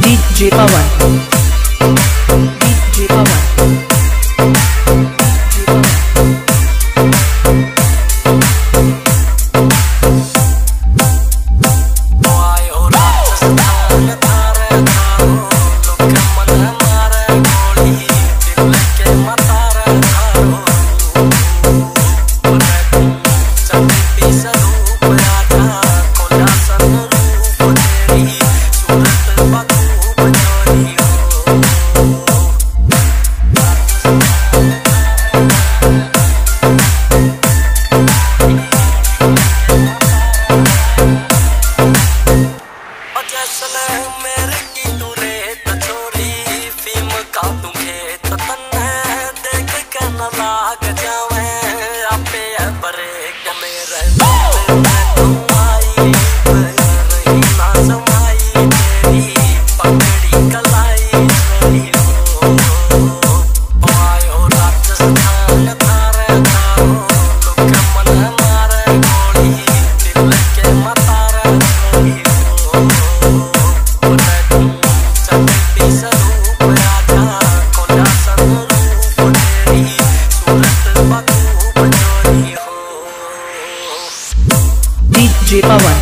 DJ Pawan Bye. มี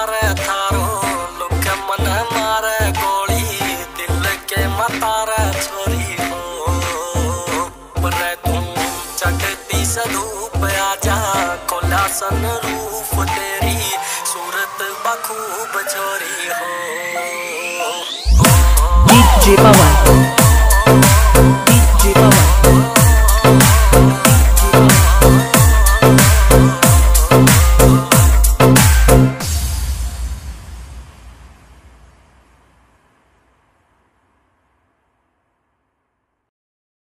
तेरी सूरत बखूब छोरी हो DJ Pawan.